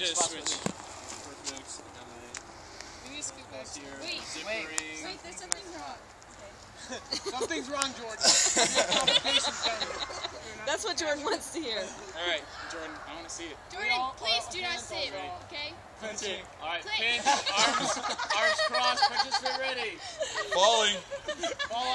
Just Spot switch. Perfect. We need to scoot back. here. Wait, Zippering. wait, there's something wrong. Something's wrong, Jordan. That's what Jordan wants to hear. All right, Jordan, I want to see it. Jordan, please do not sit, okay? Pinching. All right, pinch. Arms, arms crossed. Participate ready. Falling. Falling.